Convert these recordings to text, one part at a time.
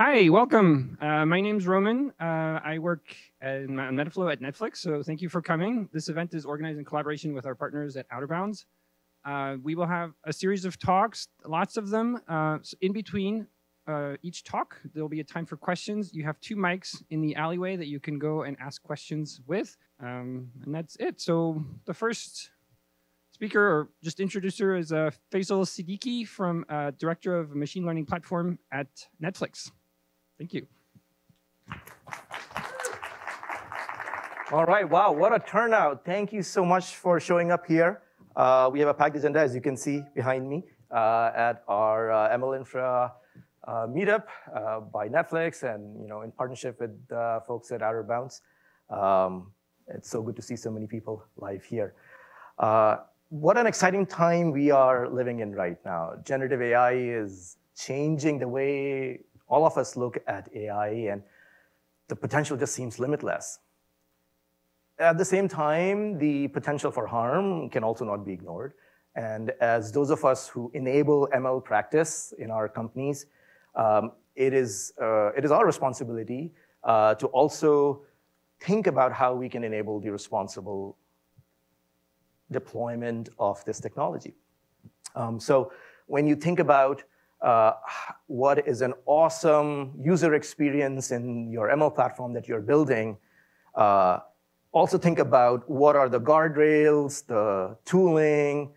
Hi, welcome. Uh, my name's Roman. Uh, I work on Metaflow at Netflix, so thank you for coming. This event is organized in collaboration with our partners at Outerbounds. Uh, we will have a series of talks, lots of them. Uh, so in between uh, each talk, there'll be a time for questions. You have two mics in the alleyway that you can go and ask questions with, um, and that's it. So the first speaker, or just introducer, is uh, Faisal Siddiqi from Director of Machine Learning Platform at Netflix. Thank you. All right, wow, what a turnout. Thank you so much for showing up here. Uh, we have a packed agenda, as you can see behind me, uh, at our uh, ML Infra uh, meetup uh, by Netflix and you know in partnership with uh, folks at Outerbounds. Um, it's so good to see so many people live here. what an exciting time we are living in right now. Generative AI is changing the way all of us look at AI and the potential just seems limitless. At the same time, the potential for harm can also not be ignored. And as those of us who enable ML practice in our companies, um, it, is, uh, it is our responsibility uh, to also think about how we can enable the responsible deployment of this technology. Um, so when you think about uh, what is an awesome user experience in your ML platform that you're building. Uh, also think about what are the guardrails, the tooling,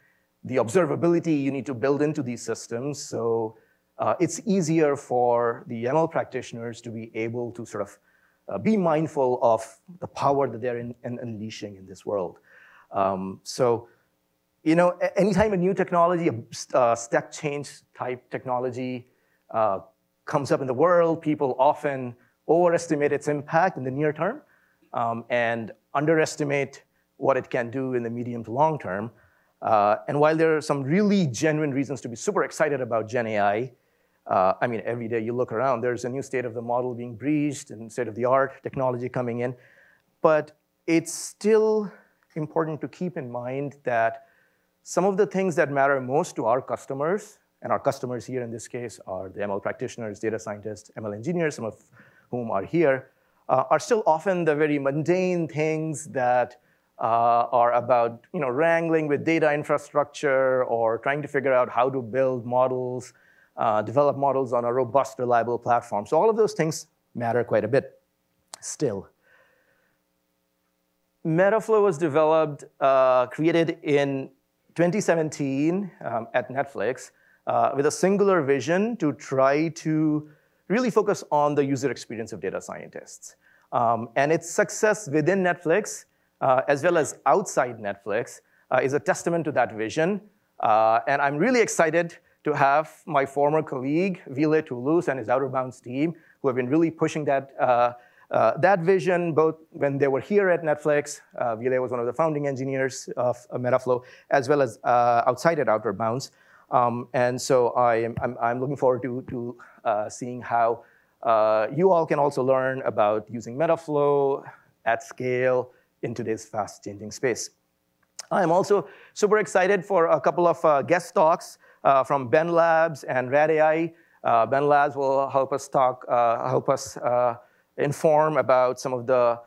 the observability you need to build into these systems. So uh, it's easier for the ML practitioners to be able to sort of uh, be mindful of the power that they're in, in unleashing in this world. Um, so you know, anytime a new technology, a uh, step change type technology uh, comes up in the world, people often overestimate its impact in the near term um, and underestimate what it can do in the medium to long term. Uh, and while there are some really genuine reasons to be super excited about Gen AI, uh, I mean, every day you look around, there's a new state of the model being breached and state of the art technology coming in. But it's still important to keep in mind that some of the things that matter most to our customers, and our customers here in this case are the ML practitioners, data scientists, ML engineers, some of whom are here, uh, are still often the very mundane things that uh, are about you know, wrangling with data infrastructure or trying to figure out how to build models, uh, develop models on a robust, reliable platform. So all of those things matter quite a bit still. Metaflow was developed, uh, created in 2017 um, at Netflix uh, with a singular vision to try to really focus on the user experience of data scientists. Um, and its success within Netflix, uh, as well as outside Netflix, uh, is a testament to that vision. Uh, and I'm really excited to have my former colleague, Ville Tuulos, and his Outerbounds team, who have been really pushing that uh, uh, that vision, both when they were here at Netflix, uh, was one of the founding engineers of uh, Metaflow, as well as uh, outside at Outerbounds. Um, and so I am, I'm, I'm looking forward to, to uh, seeing how uh, you all can also learn about using Metaflow at scale in today's fast-changing space. I am also super excited for a couple of guest talks from Ben Labs and RadAI. ben Labs will help us talk, help us inform about some of the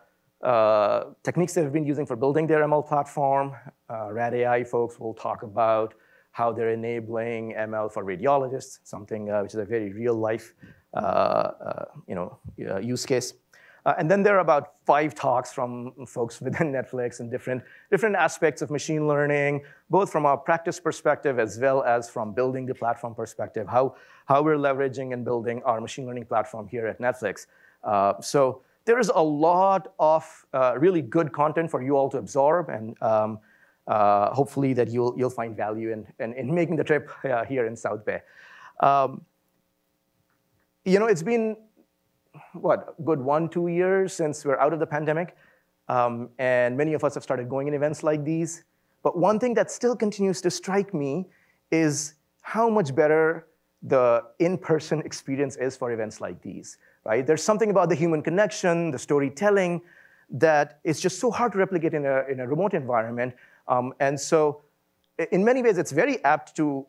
uh, techniques they've been using for building their ML platform. Uh, RadAI folks will talk about how they're enabling ML for radiologists, something uh, which is a very real life uh, uh, you know, uh, use case. and then there are about five talks from folks within Netflix and different, different aspects of machine learning, both from a practice perspective as well as from building the platform perspective, how, how we're leveraging and building our machine learning platform here at Netflix. Uh, so there is a lot of uh, really good content for you all to absorb, and um, uh, hopefully that you'll, you'll find value in, in, in making the trip uh, here in South Bay. Um, you know, it's been, what, good one, two years since we're out of the pandemic, um, and many of us have started going in events like these. But one thing that still continues to strike me is how much better the in-person experience is for events like these right? There's something about the human connection, the storytelling, that is just so hard to replicate in a, in a remote environment. Um, and so in many ways, it's very apt to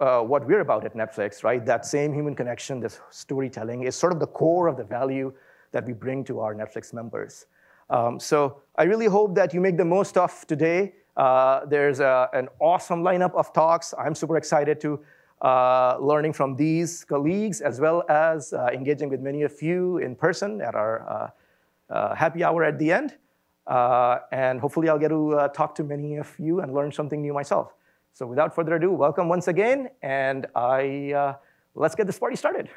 uh, what we're about at Netflix, right? That same human connection, this storytelling is sort of the core of the value that we bring to our Netflix members. Um, so I really hope that you make the most of today. Uh, there's a, an awesome lineup of talks. I'm super excited to uh, learning from these colleagues as well as uh, engaging with many of you in person at our uh, uh, happy hour at the end. Uh, and hopefully I'll get to talk to many of you and learn something new myself. So without further ado, welcome once again, and I, let's get this party started.